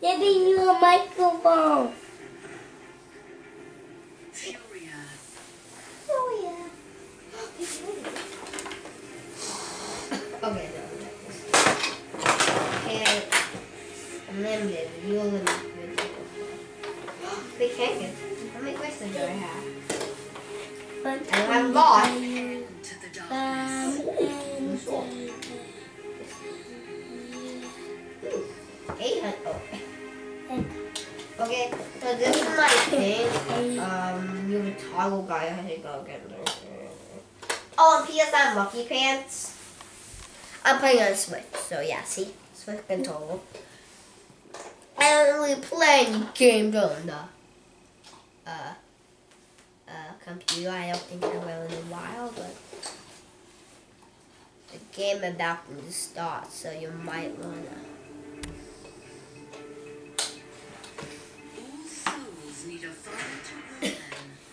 giving you a microphone. Oh yeah. Okay, no. And unlimited, you unlimited. Big cannon. How many questions do I have? But And I'm lost. Okay, so this is my thing. Um, you have a toggle guy. I think I'll get there. Oh, and PS5 Lucky Pants. I'm playing on Switch, so yeah, see? Switch control. And we playing games on the uh, uh, computer. I don't think I will in a while, but the game about to start, so you might wanna.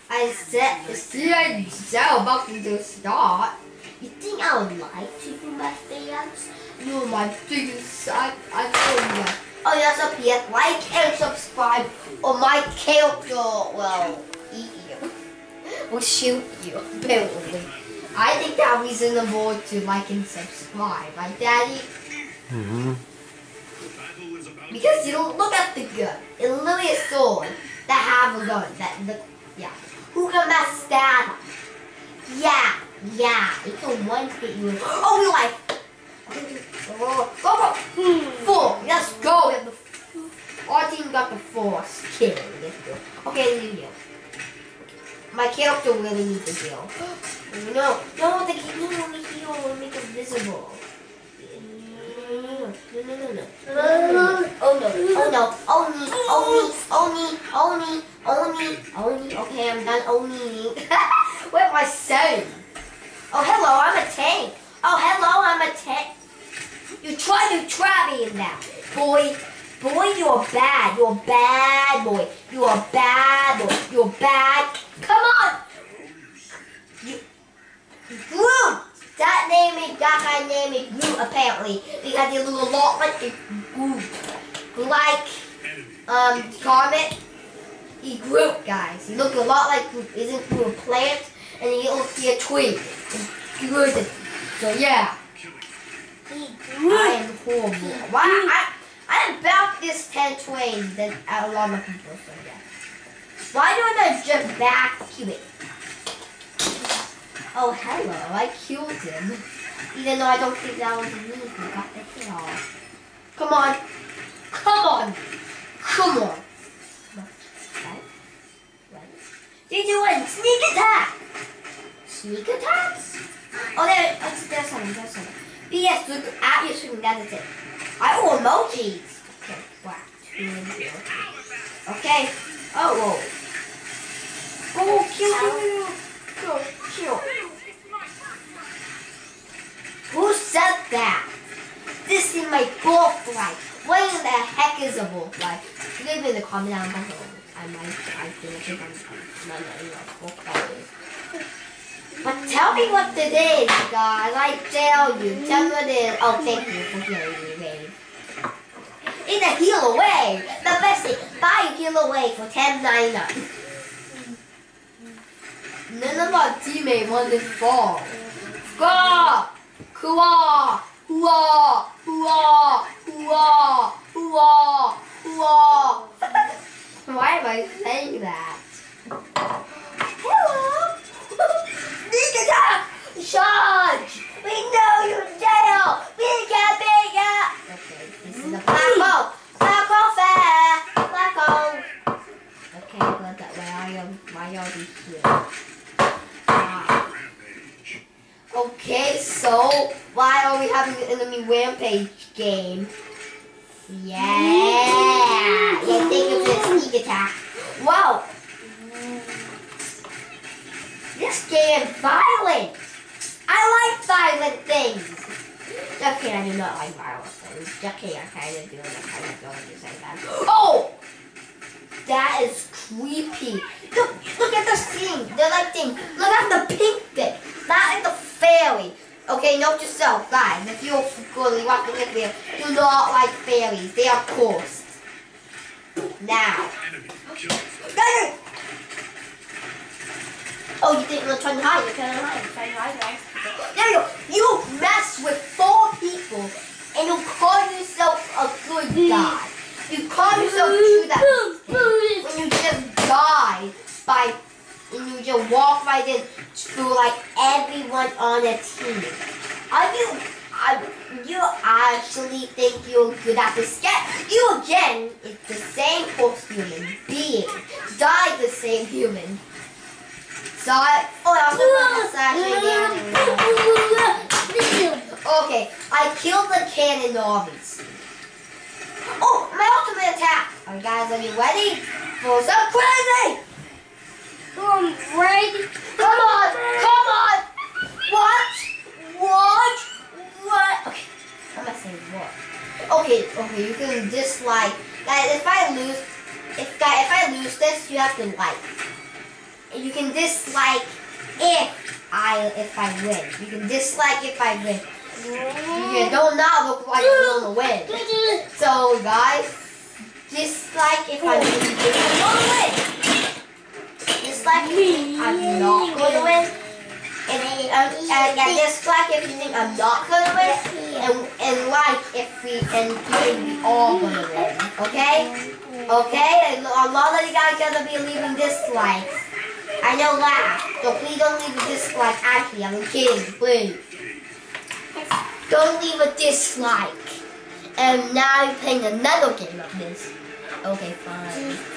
I said, see, I said about to start. You think I would like to do my fans? No, my biggest, I, I told you. Oh, yes, a PS, like and subscribe, or my character will eat you. Will shoot you, apparently. I think that reasonable to like and subscribe, right, Daddy? Mm-hmm. Because you don't look at the gun. It's literally a sword that have a gun. That the yeah. Who can that stab? Yeah, yeah. It can one hit you. Oh, we like. Oh, go go. Four. Let's go. We have the- Our team got the force kill. Go. Okay, you heal. My character really needs to heal. No, no, the no, no, the heal will make it visible. No, no, no, no, no, no. Oh no, Oni, Oni, Oni, Oni, Oni, Oni. Okay, I'm done Oni. Where's my son? Oh, hello, I'm a tank. Oh, hello, I'm a tank. You try to trap me that. Boy, boy, you're bad. You're bad, boy. You're bad, boy. You're bad. Come on. You. That name is, that name is Groot, apparently. Because he look a lot like Groot. Like, um, Comet. He Groot, guys. He looked a lot like Groot. Isn't Groot a plant? And he looks like a tree. Groot is- So, yeah. I am horrible. Why? I, I about this 10 twain than a lot of people, so yeah. Why don't I just back to it? Oh, hello. I killed him. Even though I don't think that was me who got the kill. Come on. Come on. Come on. Come on. Right? Right. You're sneak attack. Sneak attack? Oh, there. Oh, there's something. There's something. P.S. Look at your screen. That's it. I oh emojis. Okay. Wow. Two and zero. Okay. Oh, whoa. Oh, kill, kill, kill, kill. Who said that? This is my birthright. What in the heck is a birthright? Leave in the comment down below. I might, I think I'm, not in the birthright. But tell me what it is, guys. I tell you. Tell me what it is. Oh, thank you for hearing me, babe. It's a heal away. The best thing. Buy a heal away for nine. None of our teammates want this ball. Go! Hooah! Hooah! Hooah! Hooah! Hooah! Hooah! Why am I saying that? Hello! Attack! Charge! We know you're jail! Bigger, bigger! Okay, this is a black hole! Black hole fair! Black hole! Okay, but that way I am, why are we here? Ah. Okay, so why are we having an enemy rampage game? Yeah! Yeah, think of this sneak attack. Wow! This game is violent! I like violent things! Okay, I do not like violent things. Okay, I kind of do, I kind of don't at the same time. Oh! That is creepy. Look, look at the thing. The like thing. Look at the pink thing. Not like the fairy. Okay, note yourself, guys. If you're good, you want to live here, do not like fairies. They are cursed. Now. Oh, you think we're trying to hide? You're trying to hide. You're trying to hide, right? There you go. You mess with four people and you call yourself a good guy. You call yourself to that when you just die by and you just walk right like everyone on a team. Are you are you actually think you're good at this game? You again is the same horse human being. Die the same human. So I oh I. Okay, I killed the cannon armies. Oh, my ultimate attack! Alright guys, are you ready for some crazy? I'm ready. Come on, come on! What? What? What? Okay, I'm gonna say what. Okay, okay, you can dislike. Guys, if I lose, if guys, if I lose this, you have to like. You can dislike if I if I win. You can dislike if I win. You don't not look like you're gonna win. So guys, dislike if I win. I'm gonna win. Dislike if I'm not gonna win. And, um, and, dislike if you think I'm not gonna win. And, and like if we and we all gonna win. Okay? Okay? A lot of you guys gonna be leaving dislikes. I know that. So please don't leave a dislike. Actually, I'm kidding. Please. Don't leave a dislike. And now you're playing another game of this. Okay, fine.